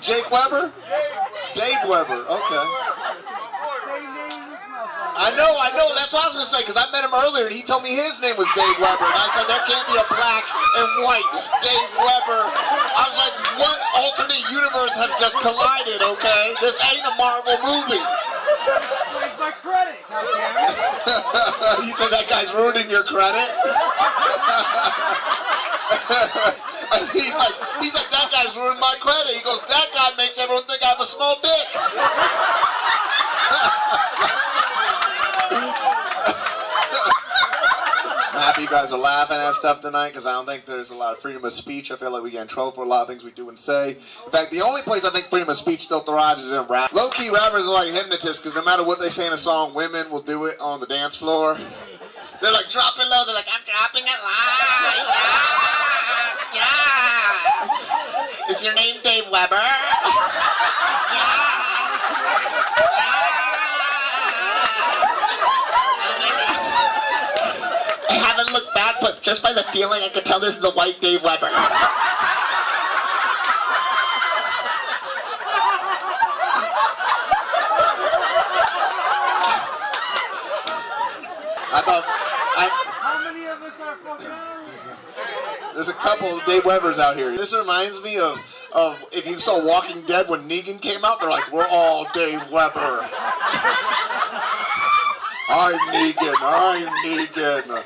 Jake Weber? Dave Weber. Okay. I know, I know. That's what I was gonna say because I met him earlier and he told me his name was Dave Weber, and I said there can't be a black and white Dave Weber. I was like, what alternate universe has just collided? Okay, this ain't a Marvel movie. My credit? you said that guy's ruining your credit. and he's like, guy's ruined my credit. He goes, that guy makes everyone think I have a small dick. I'm happy you guys are laughing at stuff tonight because I don't think there's a lot of freedom of speech. I feel like we get in trouble for a lot of things we do and say. In fact, the only place I think freedom of speech still thrives is in rap. Low key rappers are like hypnotists because no matter what they say in a song, women will do it on the dance floor. They're like dropping low. They're like, I'm dropping it low. Is your name Dave Weber? Yeah. I haven't looked back, but just by the feeling, I could tell this is the white Dave Weber. I thought I, there's a couple of Dave Webers out here. This reminds me of of if you saw Walking Dead when Negan came out. They're like, we're all Dave Weber. I'm Negan. I'm Negan.